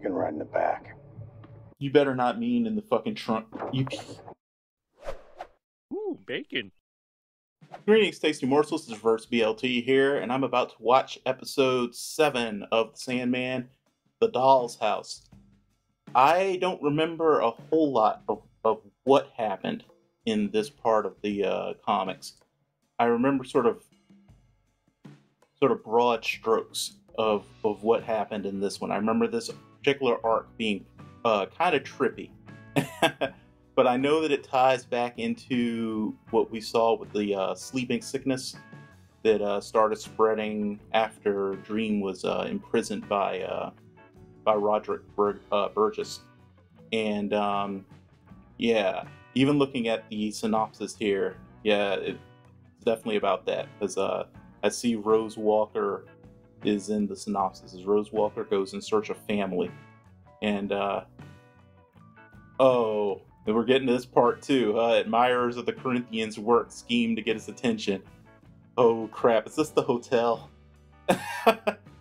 You can ride in the back. You better not mean in the fucking trunk. You. Ooh, bacon. Greetings, tasty morsels. This is reverseBLT here, and I'm about to watch episode seven of The Sandman, The Doll's House. I don't remember a whole lot of, of what happened in this part of the uh, comics. I remember sort of sort of broad strokes of of what happened in this one. I remember this particular arc being uh, kind of trippy, but I know that it ties back into what we saw with the uh, sleeping sickness that uh, started spreading after Dream was uh, imprisoned by uh, by Roderick Bur- uh, Burgess, and um, yeah, even looking at the synopsis here, yeah, it's definitely about that because I see Rose Walker is in the synopsis. As Rose Walker goes in search of family, and uh, oh, and we're getting to this part too. Uh, admirers of the Corinthians work scheme to get his attention. Oh crap! Is this the hotel?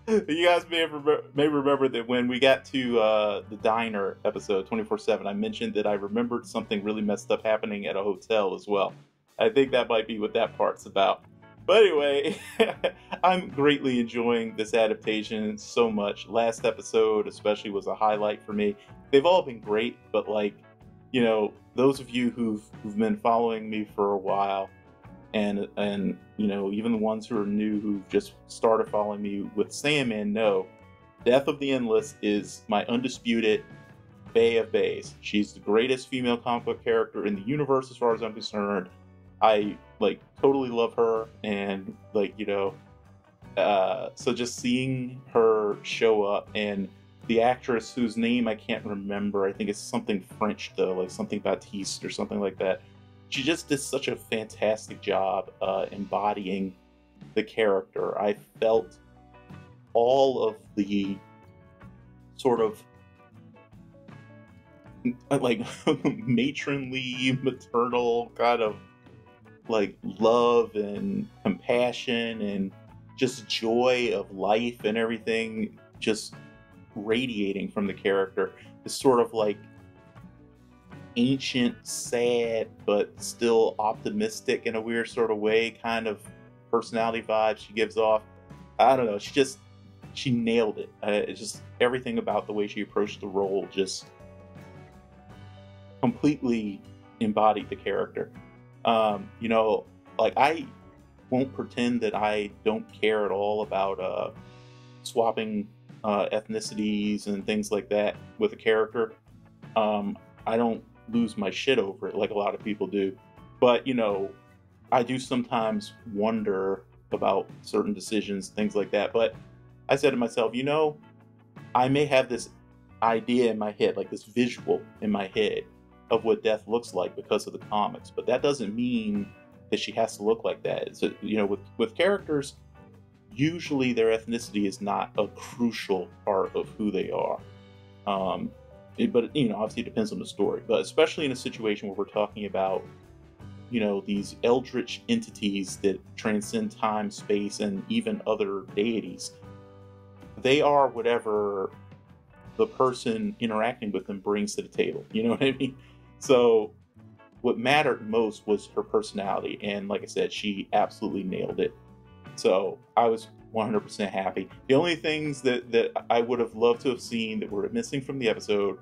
you guys may may remember that when we got to uh, the diner episode 24/7, I mentioned that I remembered something really messed up happening at a hotel as well. I think that might be what that part's about. But anyway, I'm greatly enjoying this adaptation so much. Last episode, especially, was a highlight for me. They've all been great, but like, you know, those of you who've who've been following me for a while, and and you know, even the ones who are new who've just started following me with Sandman know, Death of the Endless is my undisputed Bay of Bays. She's the greatest female comic book character in the universe, as far as I'm concerned. I like totally love her and like you know uh so just seeing her show up and the actress whose name I can't remember, I think it's something French though, like something Baptiste or something like that. She just did such a fantastic job uh, embodying the character. I felt all of the sort of like matronly, maternal kind of like love and compassion and just joy of life and everything just radiating from the character. Is sort of like ancient sad but still optimistic in a weird sort of way kind of personality vibe she gives off. I don't know she just she nailed it. It's just everything about the way she approached the role just completely embodied the character um, you know, like I won't pretend that I don't care at all about uh, swapping uh, ethnicities and things like that with a character. Um, I don't lose my shit over it like a lot of people do. But, you know, I do sometimes wonder about certain decisions, things like that. But I said to myself, you know, I may have this idea in my head, like this visual in my head of what death looks like because of the comics, but that doesn't mean that she has to look like that. So, you know, with with characters, usually their ethnicity is not a crucial part of who they are. Um, it, but you know, obviously, it depends on the story. But especially in a situation where we're talking about, you know, these eldritch entities that transcend time, space, and even other deities, they are whatever the person interacting with them brings to the table. You know what I mean? So, what mattered most was her personality, and like I said, she absolutely nailed it. So I was 100% happy. The only things that that I would have loved to have seen that were missing from the episode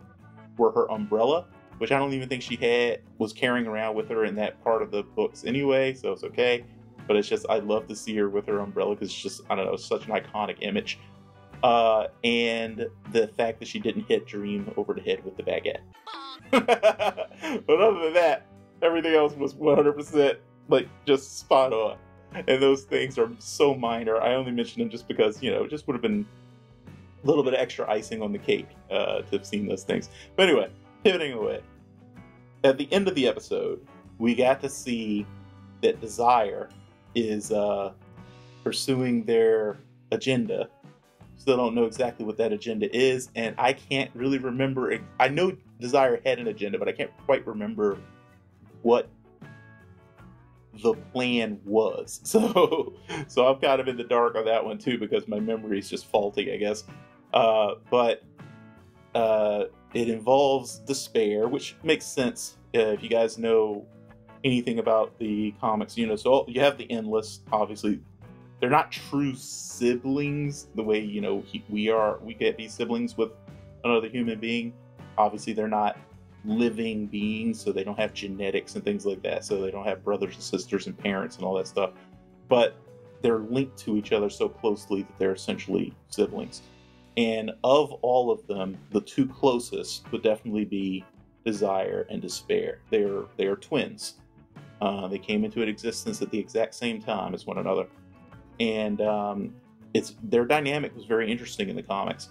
were her umbrella, which I don't even think she had was carrying around with her in that part of the books anyway. So it's okay. But it's just I'd love to see her with her umbrella because it's just I don't know such an iconic image. Uh, and the fact that she didn't hit Dream over the head with the baguette. but other than that, everything else was 100% like just spot on. And those things are so minor. I only mentioned them just because, you know, it just would have been a little bit of extra icing on the cake uh, to have seen those things. But anyway, pivoting away. At the end of the episode, we got to see that Desire is uh, pursuing their agenda. Still don't know exactly what that agenda is, and I can't really remember. I know Desire had an agenda, but I can't quite remember what the plan was. So, so I'm kind of in the dark on that one too because my memory is just faulty, I guess. Uh, but uh, it involves despair, which makes sense uh, if you guys know anything about the comics. You know, so you have the endless. Obviously, they're not true siblings the way you know he, we are. We get these siblings with another human being. Obviously, they're not living beings, so they don't have genetics and things like that. So they don't have brothers and sisters and parents and all that stuff. But they're linked to each other so closely that they're essentially siblings. And of all of them, the two closest would definitely be Desire and Despair. They're they are twins. Uh, they came into existence at the exact same time as one another, and um, it's their dynamic was very interesting in the comics.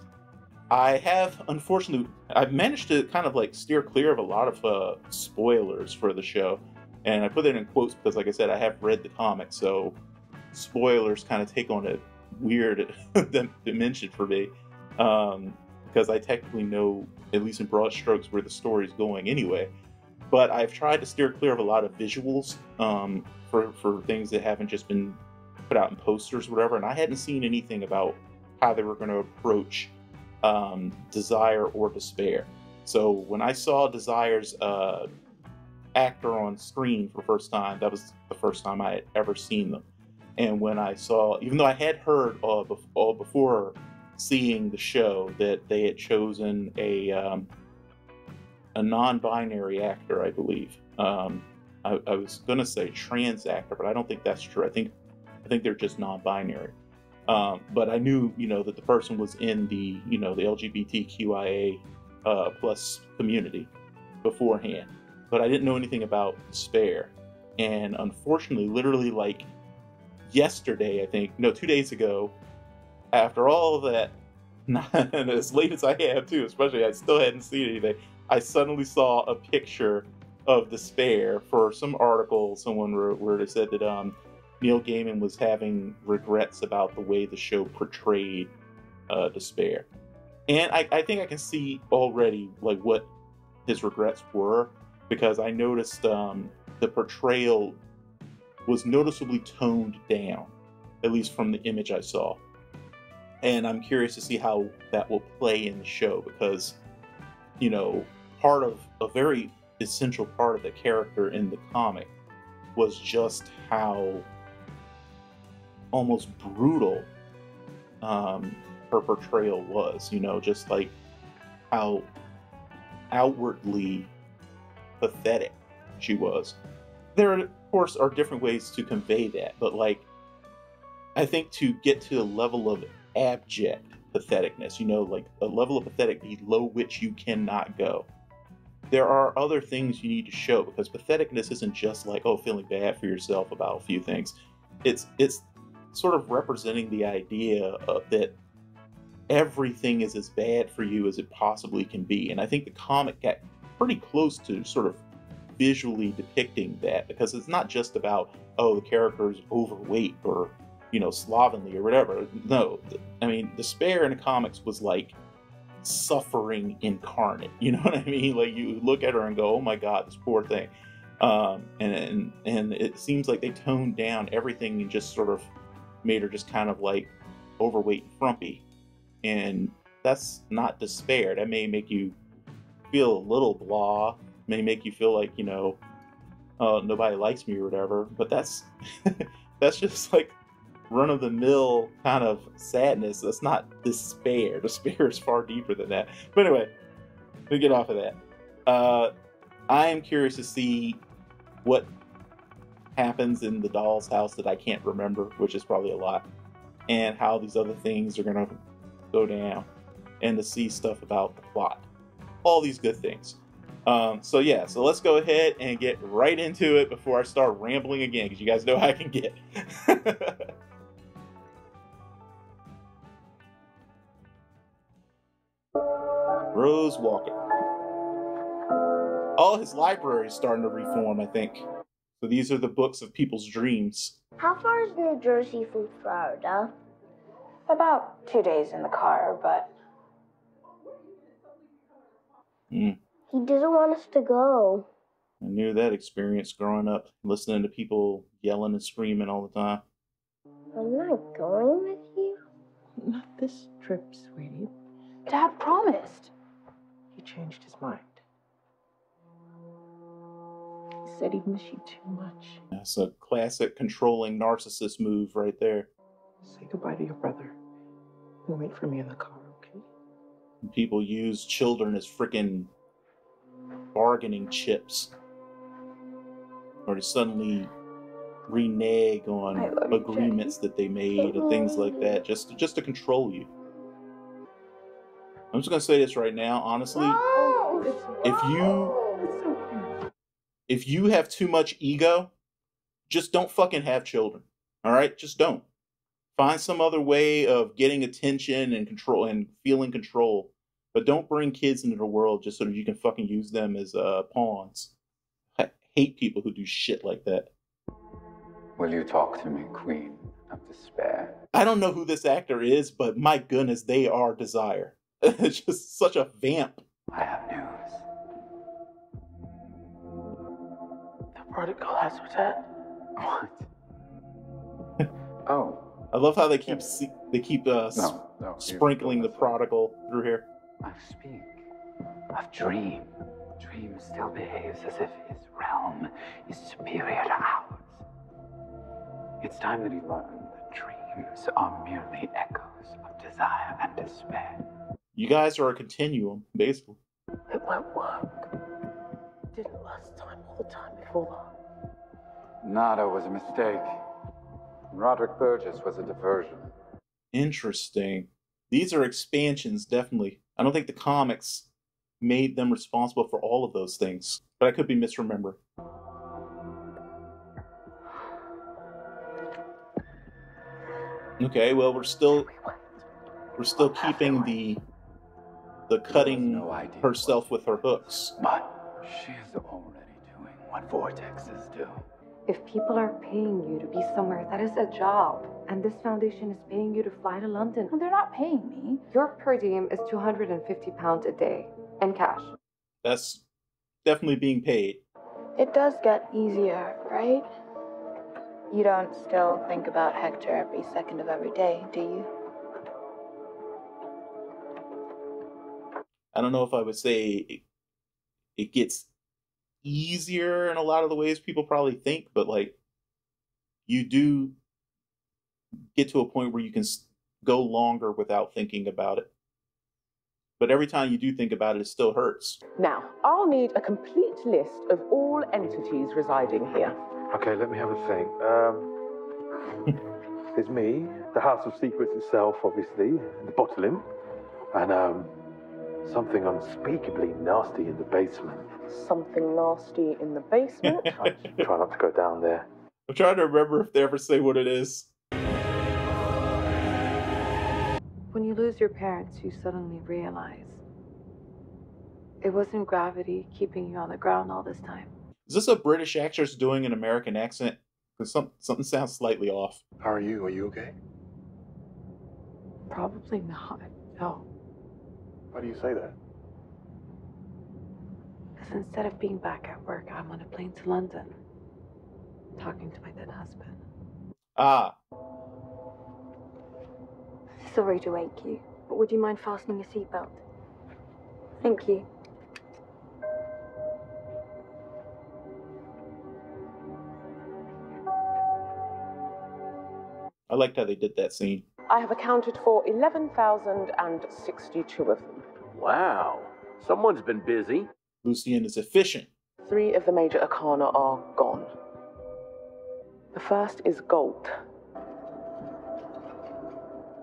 I have, unfortunately, I've managed to kind of like steer clear of a lot of uh, spoilers for the show, and I put that in quotes because, like I said, I have read the comics, so spoilers kind of take on a weird dimension for me um, because I technically know, at least in broad strokes, where the story is going anyway. But I've tried to steer clear of a lot of visuals um, for for things that haven't just been put out in posters or whatever, and I hadn't seen anything about how they were going to approach um, desire or despair. So when I saw Desire's uh, actor on screen for the first time, that was the first time I had ever seen them. And when I saw, even though I had heard uh, before seeing the show that they had chosen a um, a non-binary actor, I believe. Um, I, I, was going to say trans actor, but I don't think that's true. I think I think they're just non-binary. Um, but I knew, you know, that the person was in the, you know, the LGBTQIA uh, plus community beforehand, but I didn't know anything about Spare. And unfortunately, literally like yesterday, I think, no, two days ago, after all that, and as late as I have too, especially I still hadn't seen anything, I suddenly saw a picture of despair for some article someone wrote where they said that um, Neil Gaiman was having regrets about the way the show portrayed uh, despair, and I, I think I can see already like what his regrets were because I noticed um, the portrayal was noticeably toned down, at least from the image I saw. And I'm curious to see how that will play in the show because, you know, part of a very essential part of the character in the comic was just how almost brutal um, her portrayal was. You know, just like how outwardly pathetic she was. There, of course, are different ways to convey that, but like, I think to get to a level of abject patheticness, you know, like a level of pathetic below which you cannot go. There are other things you need to show because patheticness isn't just like, oh, feeling bad for yourself about a few things. It's it's sort of representing the idea of that everything is as bad for you as it possibly can be. And I think the comic got pretty close to sort of visually depicting that because it's not just about, oh, the character is overweight or, you know, slovenly or whatever. No, I mean, despair in the comics was like suffering incarnate. You know what I mean? Like you look at her and go, oh my God, this poor thing. Um, and, and and it seems like they toned down everything and just sort of made her just kind of like overweight and frumpy. And that's not despair. That may make you feel a little blah, may make you feel like, you know, uh, nobody likes me or whatever. But that's that's just like run of the mill kind of sadness. That's not despair. Despair is far deeper than that. But anyway, we get off of that. Uh, I am curious to see what happens in the doll's house that I can't remember, which is probably a lot, and how these other things are going to go down, and to see stuff about the plot. All these good things. Um, so, yeah, so let's go ahead and get right into it before I start rambling again, because you guys know how I can get. Rose Walker. All his library is starting to reform, I think. So these are the books of people's dreams. How far is New Jersey from Florida? About two days in the car, but. Mm. He doesn't want us to go. I knew that experience growing up, listening to people yelling and screaming all the time. I'm not going with you. Not this trip, sweetie. Dad promised. He changed his mind. Said he'd miss you too much. That's a classic controlling narcissist move right there. Say goodbye to your brother. And wait for me in the car, okay? People use children as freaking bargaining chips. Or to suddenly renege on love you, agreements that they made or things like that just to, just to control you. I'm just gonna say this right now, honestly. No! If you. If you have too much ego, just don't fucking have children. All right? Just don't. Find some other way of getting attention and control and feeling control. But don't bring kids into the world just so that you can fucking use them as uh, pawns. I hate people who do shit like that. Will you talk to me, Queen of Despair? I don't know who this actor is, but my goodness, they are Desire. it's just such a vamp. I have news. Prodigal has returned. What? oh, I love how they keep se- they keep uh, no, no. you- sprinkling the prodigal through here. I speak of Dream. Dream still behaves as if his realm is superior to ours. It's time that he learned that dreams are merely echoes of desire and despair. You guys are a continuum, basically. It won't work. It Didn't last time all the time before that. Nada was a mistake. Roderick Burgess was a diversion. Interesting. These are expansions, definitely. I don't think the comics made them responsible for all of those things, but I could be misremembering. Okay, well we're still we're still keeping the the cutting No herself with her hooks. But she is already doing what vortexes do. If people are paying you to be somewhere, that is a job. And this foundation is paying you to fly to London. Well, they're not paying me. Your per diem is 250 pounds a day in cash. That's definitely being paid. It does get easier, right? You don't still think about Hector every second of every day, do you? I don't know if I would say it, it gets easier in a lot of the ways people probably think, but like you do get to a point where you can go longer without thinking about it. But every time you do think about it, it still hurts. Now, I'll need a complete list of all entities residing here. Okay, let me have a think. Um, there's me, the House of Secrets itself, obviously, the bottling, and um, something unspeakably nasty in the basement. Something nasty in the basement. I try not to go down there. I'm trying to remember if they ever say what it is. When you lose your parents, you suddenly realize it wasn't gravity keeping you on the ground all this time. Is this a British actress doing an American accent? Because some, something sounds slightly off. How are you? Are you okay? Probably not. No. Why do you say that? Because instead of being back at work, I'm on a plane to London talking to my dead husband. Ah, Sorry to wake you, but would you mind fastening your seatbelt? Thank you. I liked how they did that scene. I have accounted for 11,062 of them. Wow. Someone's been busy. Lucienne is efficient. Three of the major arcana are gone. The first is Gault.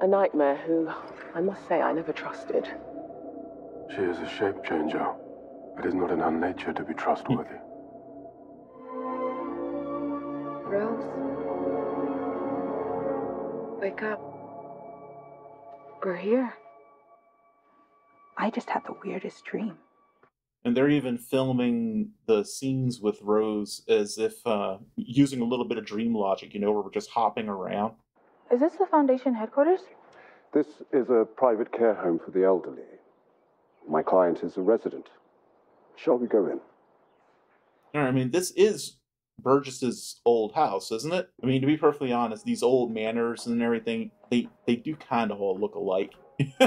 A nightmare who, I must say, I never trusted. She is a shape changer. It is not in her nature to be trustworthy. Rose? Wake up. We're here. I just had the weirdest dream. And they're even filming the scenes with Rose as if uh, using a little bit of dream logic, you know, where we're just hopping around. Is this the Foundation headquarters? This is a private care home for the elderly. My client is a resident. Shall we go in? I mean, this is Burgess's old house, isn't it? I mean, to be perfectly honest, these old manors and everything, they, they do kind of all look alike.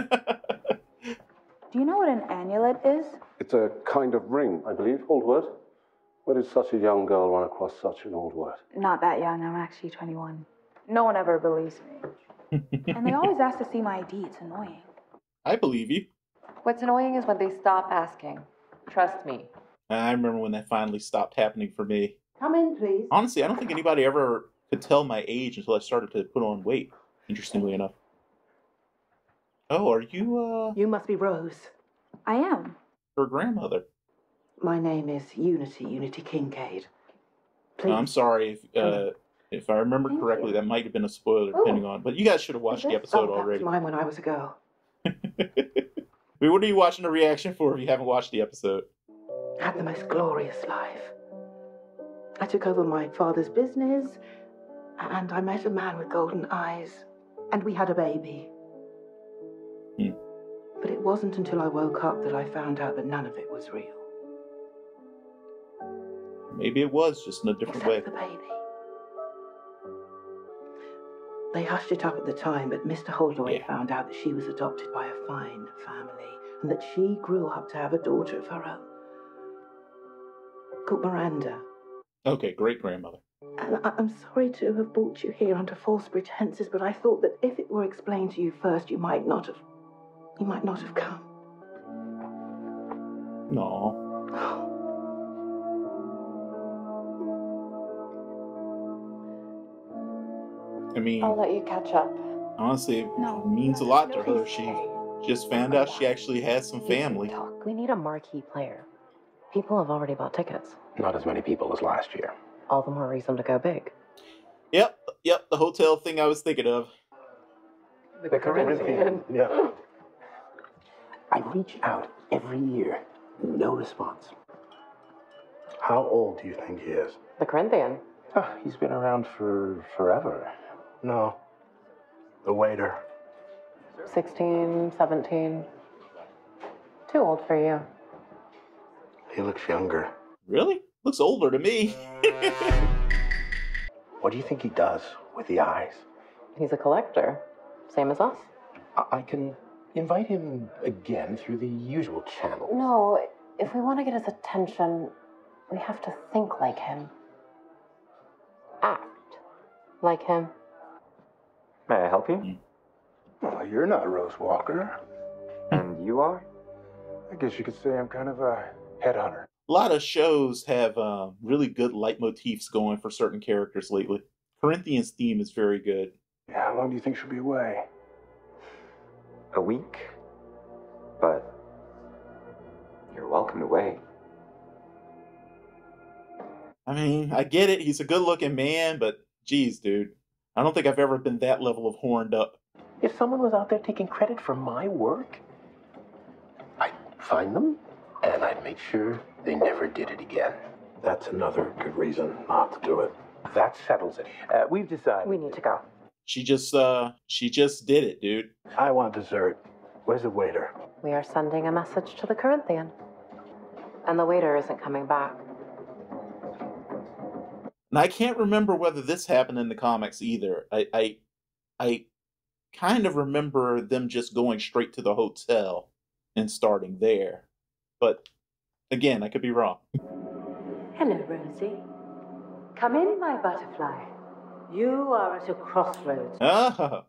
Do you know what an annulet is? It's a kind of ring, I believe. Old word. Where did such a young girl run across such an old word? Not that young, I'm actually 21. No one ever believes me. and they always ask to see my ID, it's annoying. I believe you. What's annoying is when they stop asking. Trust me. I remember when that finally stopped happening for me. Come in, please. Honestly, I don't think anybody ever could tell my age until I started to put on weight. Interestingly enough. Oh, are you uh You must be Rose. I am. her grandmother? My name is Unity, Unity Kincaid. Please. I'm sorry if uh, if I remember correctly, that might have been a spoiler, depending on. But you guys should have watched the episode oh, already. mine when I was a girl. Wait, what are you watching the reaction for if you haven't watched the episode? Had the most glorious life. I took over my father's business, and I met a man with golden eyes, and we had a baby. Hmm. But it wasn't until I woke up that I found out that none of it was real. Maybe it was just in a different way. The baby. They hushed it up at the time, but Mr. Holdaway found out that she was adopted by a fine family and that she grew up to have a daughter of her own called Miranda. Okay, great grandmother. I- I'm sorry to have brought you here under false pretenses, but I thought that if it were explained to you first, you might not have. You might not have come. No. I mean, I'll let you catch up. honestly, it means a lot to her. She just found out she actually has some family. We need a marquee player. People have already bought tickets. Not as many people as last year. All the more reason to go big. Yep, yep, the hotel thing I was thinking of. The Corinthian. Yeah. I reach out every year. No response. How old do you think he is? The Corinthian. Oh, ah, he's been around for forever. No. The waiter. 16, 17. Too old for you. He looks younger. Really? Looks older to me. What do you think he does with the eyes? He's a collector. Same as us. I, I can invite him again through the usual channels. No, if we want to get his attention, we have to think like him. Act like him. May I help you? Well, you're not Rose Walker. And you are? I guess you could say I'm kind of a headhunter. A lot of shows have uh, really good leitmotifs going for certain characters lately. Corinthians' theme is very good. Yeah, how long do you think she'll be away? A week? But you're welcome to wait. I mean, I get it. He's a good looking man, but geez, dude. I don't think I've ever been that level of horned up. If someone was out there taking credit for my work, I'd find them and I'd make sure they never did it again. That's another good reason not to do it. That settles it. Uh, we've decided. We need to go. She just, uh, she just did it, dude. I want dessert. Where's the waiter? We are sending a message to the Corinthian. And the waiter isn't coming back. And I can't remember whether this happened in the comics either. I, I, I kind of remember them just going straight to the hotel and starting there. But again, I could be wrong. Hello, Rosie. Come in, my butterfly. You are at a crossroads. Ah,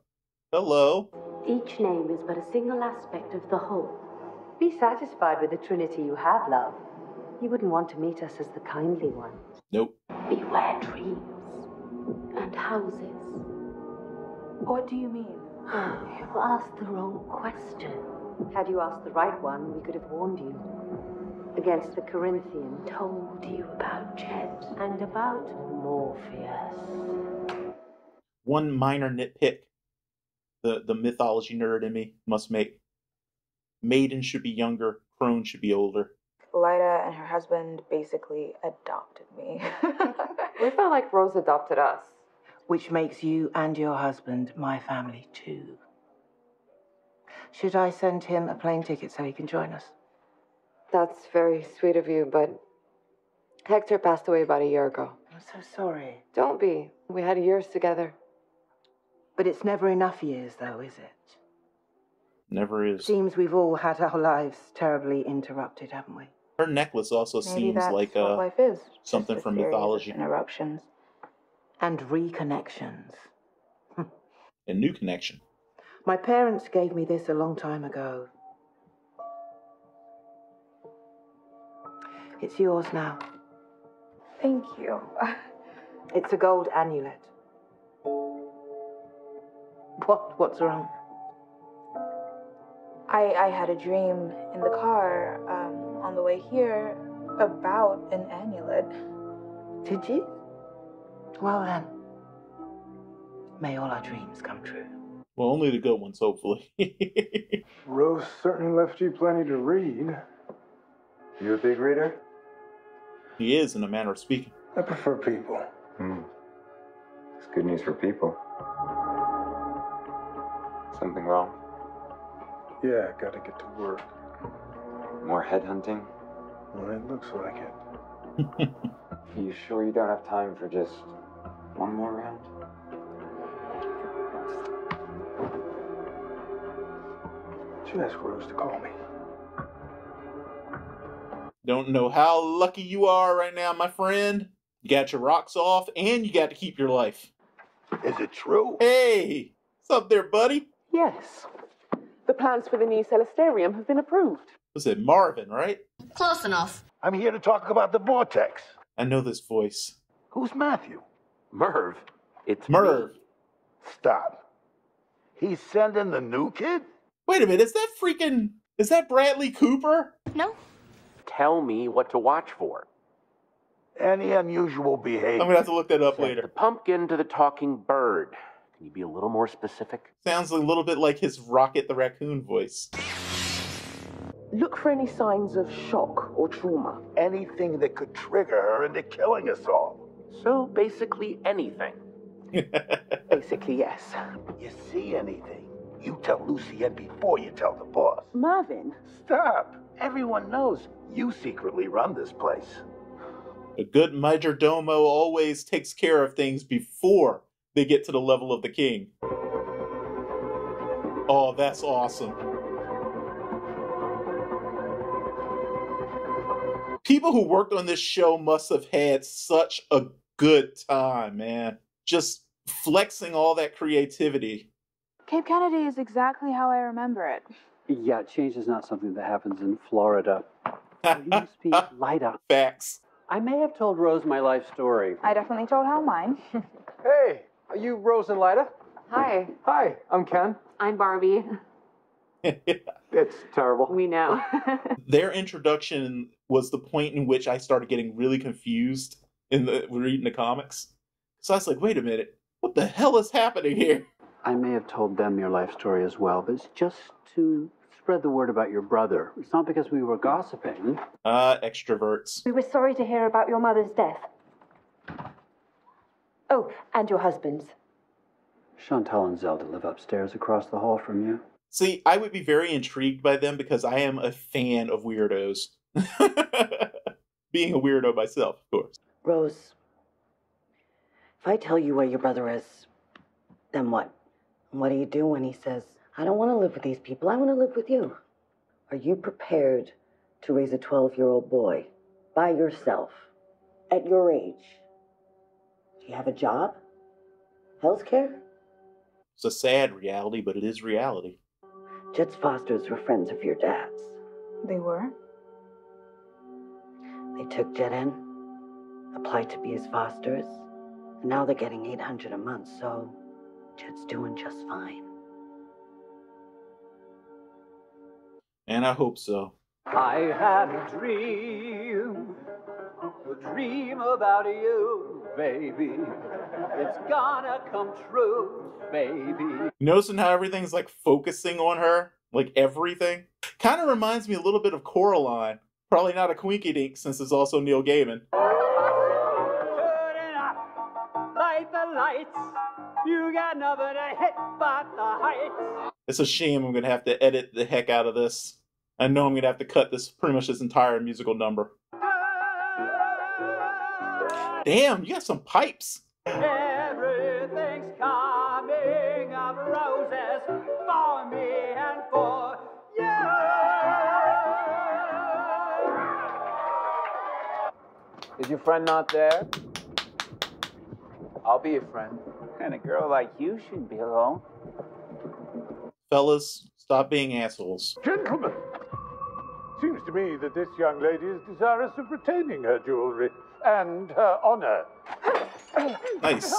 hello. Each name is but a single aspect of the whole. Be satisfied with the trinity you have, love. You wouldn't want to meet us as the kindly ones. Nope. Beware dreams and houses. What do you mean? You've asked the wrong question. Had you asked the right one, we could have warned you. Against the Corinthian, told you about Jed and about Morpheus. One minor nitpick the, the mythology nerd in me must make. Maiden should be younger, crone should be older. Lyta and her husband basically adopted me. We felt like Rose adopted us. Which makes you and your husband my family too. Should I send him a plane ticket so he can join us? That's very sweet of you, but Hector passed away about a year ago. I'm so sorry. Don't be. We had years together. But it's never enough years, though, is it? Never is. Seems we've all had our lives terribly interrupted, haven't we? Her necklace also Maybe seems that's like what uh, life is. something just a from series of mythology. Interruptions and reconnections. A new connection. My parents gave me this a long time ago. It's yours now. Thank you. It's a gold amulet. What? What's wrong? I, I had a dream in the car um, on the way here about an amulet. Did you? Well then, may all our dreams come true. Well, only the good ones, hopefully. Rose certainly left you plenty to read. You a big reader? He is, in a manner of speaking. I prefer people. Hmm. It's good news for people. Something wrong? Yeah, gotta get to work. More headhunting? Well, it looks like it. You sure you don't have time for just one more round? Should ask Rose to call me. Don't know how lucky you are right now, my friend. You got your rocks off, and you got to keep your life. Is it true? Hey, what's up there, buddy? Yes. The plans for the new Celestarium have been approved. Was it Marvin, right? Close enough. I'm here to talk about the vortex. I know this voice. Who's Matthew? Merv. It's Merv. me. Stop. He's sending the new kid? Wait a minute, is that freaking. Is that Bradley Cooper? No. Tell me what to watch for. Any unusual behavior? I'm gonna have to look that up From later. The pumpkin to the talking bird. Can you be a little more specific? Sounds a little bit like his Rocket the Raccoon voice. Look for any signs of shock or trauma. Anything that could trigger her into killing us all. So basically anything. Basically, yes. You see anything? You tell Lucienne before you tell the boss. Mervyn, Stop. Everyone knows you secretly run this place. A good majordomo always takes care of things before they get to the level of the king. Oh, that's awesome. People who worked on this show must have had such a good time, man. Just flexing all that creativity. Cape Kennedy is exactly how I remember it. Yeah, change is not something that happens in Florida. Will you speak lighter? Facts. I may have told Rose my life story. I definitely told how mine. Hey, are you Rose and Lyta? Hi, Hi, I'm Ken. I'm Barbie. It's terrible. We know. Their introduction was the point in which I started getting really confused in the reading the comics. So I was like, wait a minute, what the hell is happening here? I may have told them your life story as well, but it's just to spread the word about your brother. It's not because we were gossiping. Uh, extroverts. We were sorry to hear about your mother's death. Oh, and your husband's. Chantal and Zelda live upstairs across the hall from you. See, I would be very intrigued by them because I am a fan of weirdos. Being a weirdo myself, of course. Rose, if I tell you where your brother is, then what? What do you do when he says, I don't want to live with these people, I want to live with you? Are you prepared to raise a 12 year old boy by yourself at your age? Do you have a job? Health care? It's a sad reality, but it is reality. Jed's Fosters were friends of your dad's. They were? They took Jet in, applied to be his Fosters, and now they're getting 800 a month, so Jed's doing just fine. And I hope so. I had a dream, a dream about you, baby. It's gonna come true, baby. Noticing how everything's like focusing on her, like everything, kind of reminds me a little bit of Coraline. Probably not a Quinky Dink since it's also Neil Gaiman. Light the lights, you got nothing to hit but the heights. It's a shame I'm gonna have to edit the heck out of this. I know I'm gonna have to cut this pretty much this entire musical number. Damn, you got some pipes. Everything's coming of roses for me and for you. Is your friend not there? I'll be your friend. And a girl like you shouldn't be alone. Fellas, stop being assholes. Gentlemen, seems to me that this young lady is desirous of retaining her jewelry and her honor. Nice.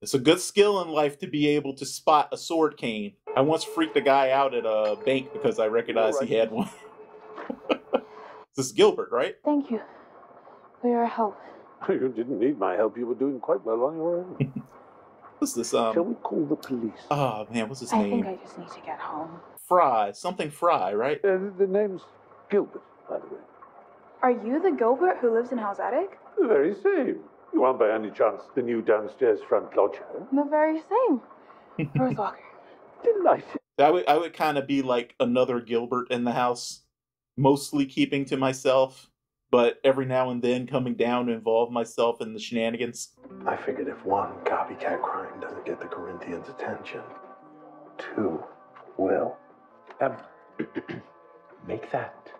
It's a good skill in life to be able to spot a sword cane. I once freaked a guy out at a bank because I recognized he had one. this is Gilbert, right? Thank you for your help. You didn't need my help. You were doing quite well on your own. What's this? Um, Shall we call the police? Oh man, what's his I name? think I just need to get home. Fry, something Fry, right? Uh, the name's Gilbert, by the way. Are you the Gilbert who lives in House Attic? The very same. You aren't by any chance the new downstairs front lodger? The very same. Rose Walker. Delighted. I would I would kind of be like another Gilbert in the house, mostly keeping to myself, but every now and then coming down to involve myself in the shenanigans. I figured if one copycat crime doesn't get the Corinthians' attention, two will. Um, make that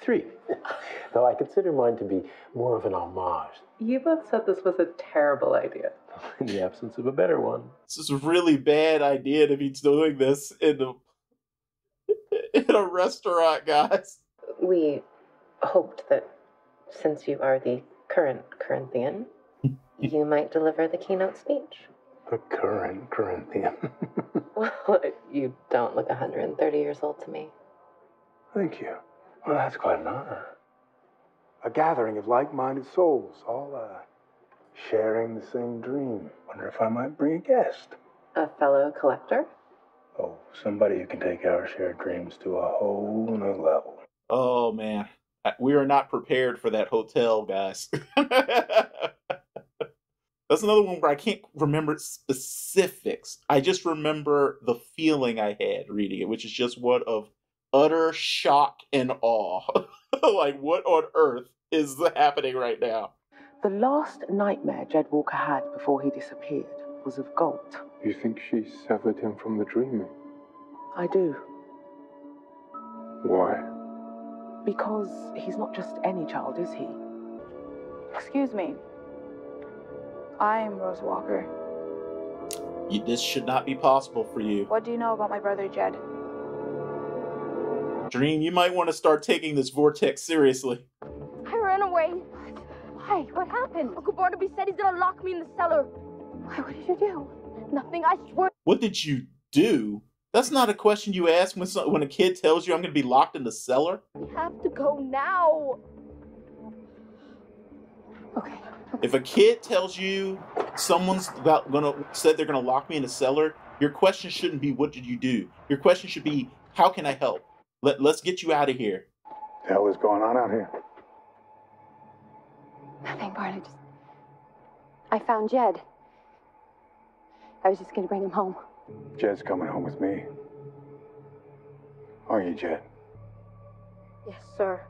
three. Though I consider mine to be more of an homage You both said this was a terrible idea. in the absence of a better one. This is a really bad idea to be doing this in a in a restaurant, guys. We hoped that since you are the current Corinthian, you might deliver the keynote speech. The current Corinthian. Well, you don't look 130 years old to me. Thank you. Well, that's quite an honor. A gathering of like minded souls, all uh, sharing the same dream. Wonder if I might bring a guest. A fellow collector? Oh, somebody who can take our shared dreams to a whole new level. Oh man, we are not prepared for that hotel, guys. That's another one where I can't remember specifics. I just remember the feeling I had reading it, which is just one of utter shock and awe. like, what on earth is happening right now? The last nightmare Jed Walker had before he disappeared was of Gault. You think she severed him from the dreaming? I do. Why? Because he's not just any child, is he? Excuse me. I'm Rose Walker. You, this should not be possible for you. What do you know about my brother Jed? Dream, you might want to start taking this vortex seriously. I ran away. What? Why? What happened? Uncle Barnaby said he's gonna lock me in the cellar. Why? What did you do? Nothing. I swear. What did you do? That's not a question you ask when some, when a kid tells you I'm going to be locked in the cellar. We have to go now. Okay. If a kid tells you someone's about gonna said they're gonna lock me in a cellar, your question shouldn't be what did you do. Your question should be how can I help? Let let's get you out of here. The hell is going on out here? Nothing, Bart. I just. I found Jed. I was just gonna bring him home. Jed's coming home with me. Are you, Jed? Yes, sir.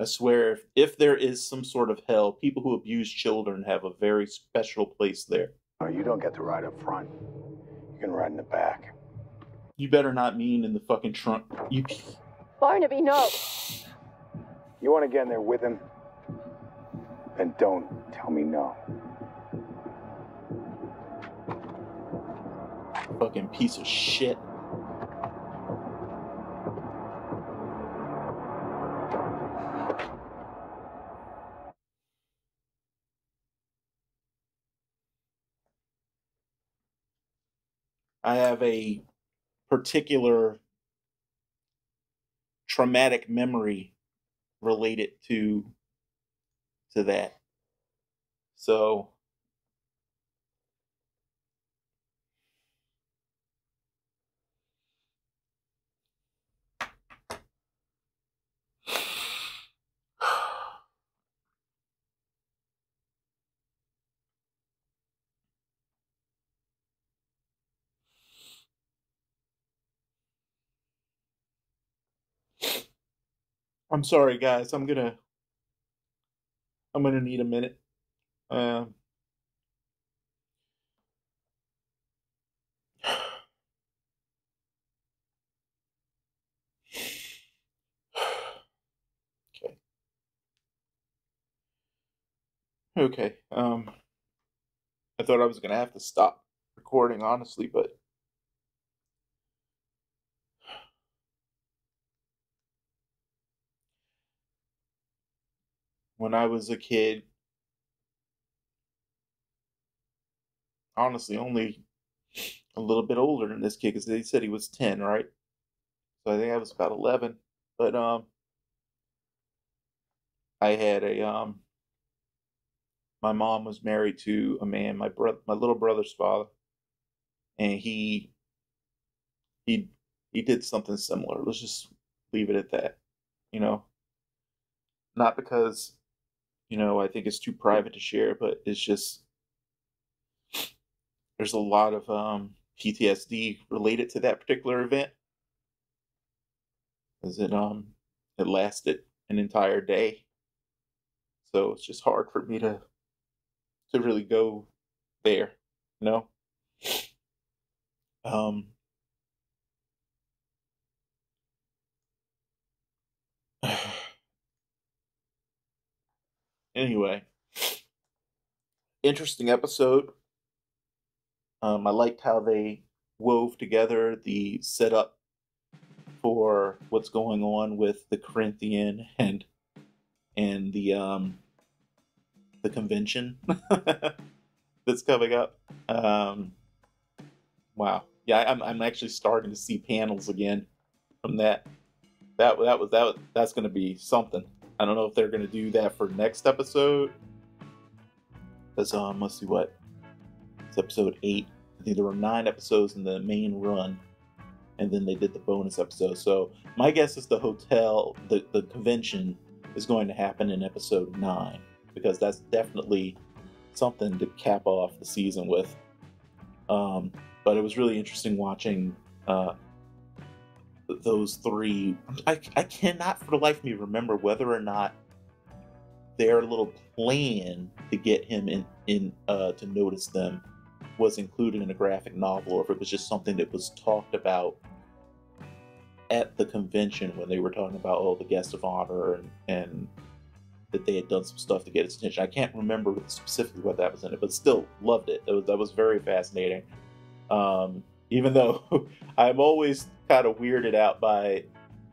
I swear, if, if there is some sort of hell, people who abuse children have a very special place there. No, you don't get to ride up front. You can ride in the back. You better not mean in the fucking trunk. You Barnaby, no. You want to get in there with him? Then don't tell me no. Fucking piece of shit. I have a particular traumatic memory related to to that. So I'm sorry, guys. I'm gonna I'm gonna need a minute. Um, okay. Okay. Um, I thought I was gonna have to stop recording, honestly, but when I was a kid, honestly, only a little bit older than this kid because they said he was 10, right? So I think I was about 11. But, um, I had a, um, my mom was married to a man, my brother, my little brother's father, and he, he, he did something similar. Let's just leave it at that, you know. Not because, you know, I think it's too private to share, but it's just there's a lot of um, PTSD related to that particular event, because it um it lasted an entire day, so it's just hard for me to to really go there, you know. Um. Anyway, interesting episode. Um, I liked how they wove together the setup for what's going on with the Corinthian and and the um the convention that's coming up. Um, wow, yeah, I'm I'm actually starting to see panels again from that. That that was that that's going to be something. I don't know if they're going to do that for next episode. Because um, let's see what it's episode eight. I think there were nine episodes in the main run, and then they did the bonus episode. So my guess is the hotel, the the convention, is going to happen in episode nine because that's definitely something to cap off the season with. Um, but it was really interesting watching uh, those three. I, I cannot for the life of me remember whether or not their little plan to get him in, in uh, to notice them was included in a graphic novel or if it was just something that was talked about at the convention when they were talking about oh the guest of honor and, and that they had done some stuff to get his attention. I can't remember specifically what that was in it, but still loved it. it was, that was very fascinating. Um, even though I'm always kind of weirded out by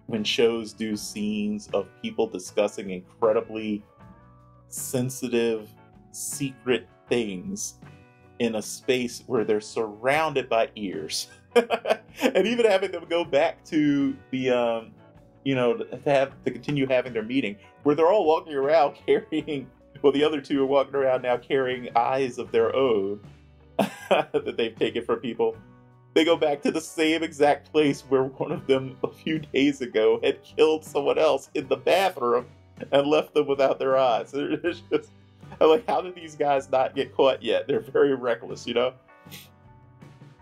when shows do scenes of people discussing incredibly sensitive, secret things in a space where they're surrounded by ears. and even having them go back to the um, you know, to have to continue having their meeting where they're all walking around carrying well the other two are walking around now carrying eyes of their own that they've taken from people they go back to the same exact place where one of them a few days ago had killed someone else in the bathroom and left them without their eyes. It's just, I'm like, how did these guys not get caught yet? They're very reckless, you know?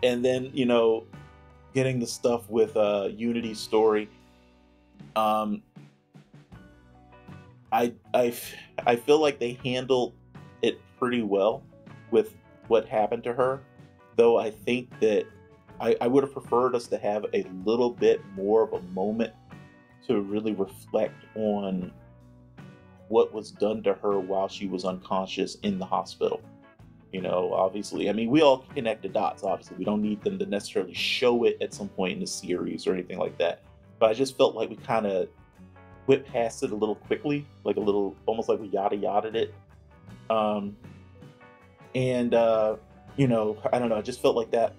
And then, you know, getting the stuff with uh, Unity's story. Um, I, I, I feel like they handled it pretty well with what happened to her, though I think that I, I would have preferred us to have a little bit more of a moment to really reflect on what was done to her while she was unconscious in the hospital. You know, obviously, I mean, we all connect the dots, obviously. We don't need them to necessarily show it at some point in the series or anything like that. But I just felt like we kind of whipped past it a little quickly, like a little, almost like we yada yada it. Um, and, uh, you know, I don't know, I just felt like that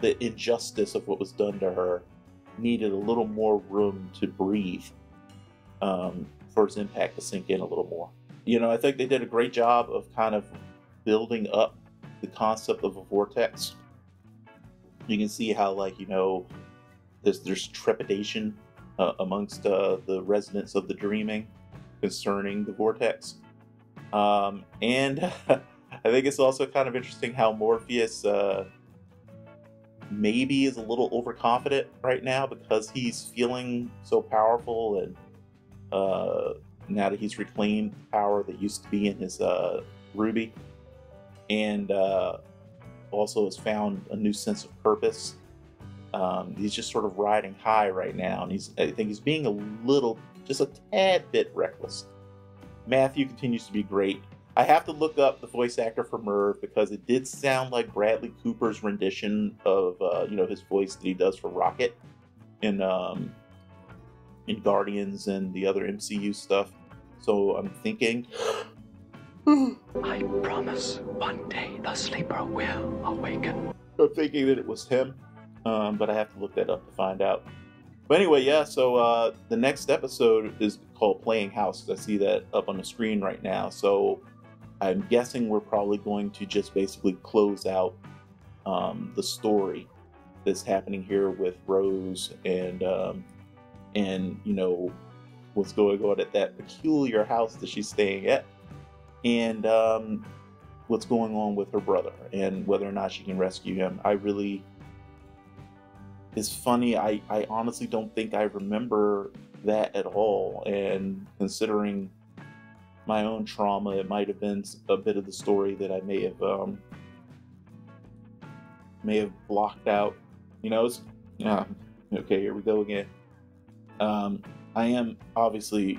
the injustice of what was done to her needed a little more room to breathe um, for its impact to sink in a little more. You know, I think they did a great job of kind of building up the concept of a vortex. You can see how, like, you know, there's there's trepidation uh, amongst uh, the residents of the Dreaming concerning the vortex, um, and I think it's also kind of interesting how Morpheus uh, maybe is a little overconfident right now because he's feeling so powerful and uh, now that he's reclaimed power that used to be in his uh, ruby. And uh, also has found a new sense of purpose. Um, he's just sort of riding high right now and he's i think he's being a little just a tad bit reckless. Matthew continues to be great I have to look up the voice actor for Merv because it did sound like Bradley Cooper's rendition of uh, you know his voice that he does for Rocket in um, in Guardians and the other MCU stuff. So I'm thinking. I promise one day the sleeper will awaken. I'm thinking that it was him, um, but I have to look that up to find out. But anyway, yeah. So uh, the next episode is called Playing House. I see that up on the screen right now. So I'm guessing we're probably going to just basically close out um, the story that's happening here with Rose and um, and you know what's going on at that peculiar house that she's staying at, and um, what's going on with her brother and whether or not she can rescue him. I really it's funny. I I honestly don't think I remember that at all, and considering my own trauma, it might have been a bit of the story that I may have um, may have blocked out. You know, it's, yeah. Okay, here we go again. Um, I am obviously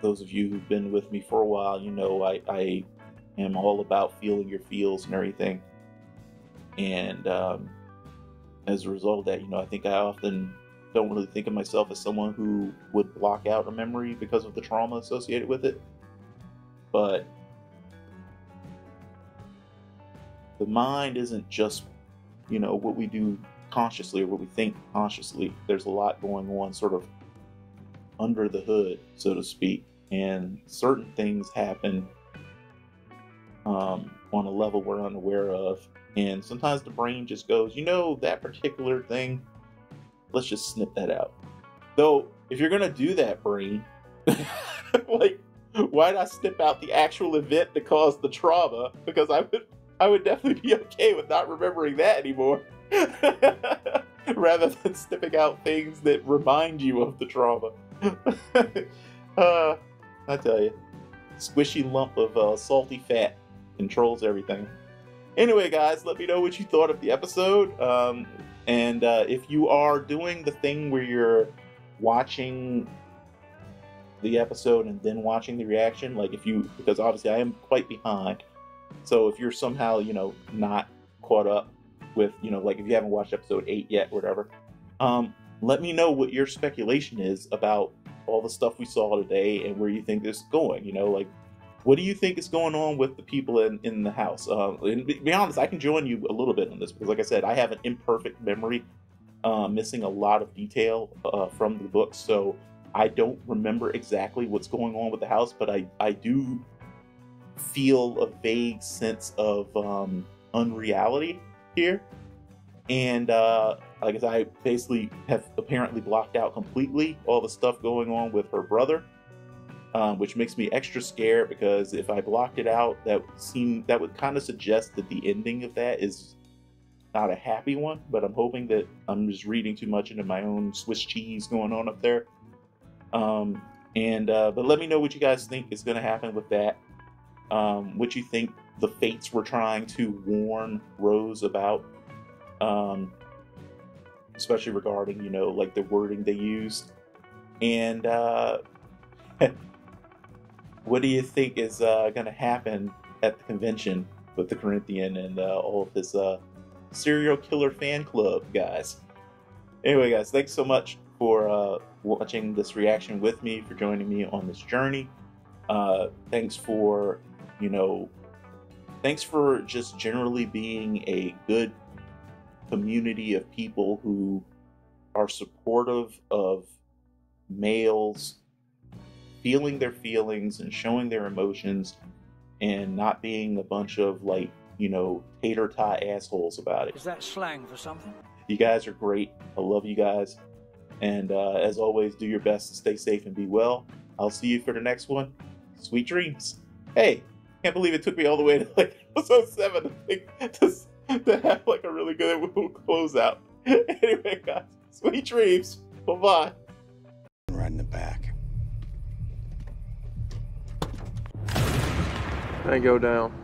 those of you who've been with me for a while. You know, I I am all about feeling your feels and everything, and um, as a result of that, you know, I think I often don't really think of myself as someone who would block out a memory because of the trauma associated with it but the mind isn't just you know what we do consciously or what we think consciously. There's a lot going on sort of under the hood so to speak and certain things happen um, on a level we're unaware of and sometimes the brain just goes you know that particular thing let's just snip that out. Though if you're gonna do that brain like why not snip out the actual event that caused the trauma? Because I would I would definitely be okay with not remembering that anymore. Rather than snipping out things that remind you of the trauma. uh, I tell you, squishy lump of uh, salty fat controls everything. Anyway, guys, let me know what you thought of the episode. Um, and uh, if you are doing the thing where you're watching the episode and then watching the reaction, like if you, because obviously I am quite behind. So if you're somehow, you know, not caught up with, you know, like if you haven't watched episode eight yet, or whatever, um, let me know what your speculation is about all the stuff we saw today and where you think this is going. You know, like what do you think is going on with the people in, in the house? Uh, and be honest, I can join you a little bit on this because, like I said, I have an imperfect memory, uh, missing a lot of detail uh, from the book. So I don't remember exactly what's going on with the house, but I, I do feel a vague sense of um, unreality here. And uh, I said, I basically have apparently blocked out completely all the stuff going on with her brother, um, which makes me extra scared because if I blocked it out, that seem that would kind of suggest that the ending of that is not a happy one. But I'm hoping that I'm just reading too much into my own Swiss cheese going on up there. Um, and uh, but let me know what you guys think is going to happen with that. Um, what you think the fates were trying to warn Rose about, um, especially regarding you know like the wording they used, and uh, what do you think is uh, going to happen at the convention with the Corinthian and uh, all of his uh, serial killer fan club guys? Anyway, guys, thanks so much for uh, watching this reaction with me, for joining me on this journey. Uh, thanks for, you know, thanks for just generally being a good community of people who are supportive of males feeling their feelings and showing their emotions and not being a bunch of like, you know, tater tot assholes about it. Is that slang for something? You guys are great. I love you guys. And uh, as always, do your best to stay safe and be well. I'll see you for the next one. Sweet dreams. Hey, can't believe it took me all the way to like episode seven to, to have like a really good closeout. anyway, guys, sweet dreams. Bye bye. Right in the back. They go down.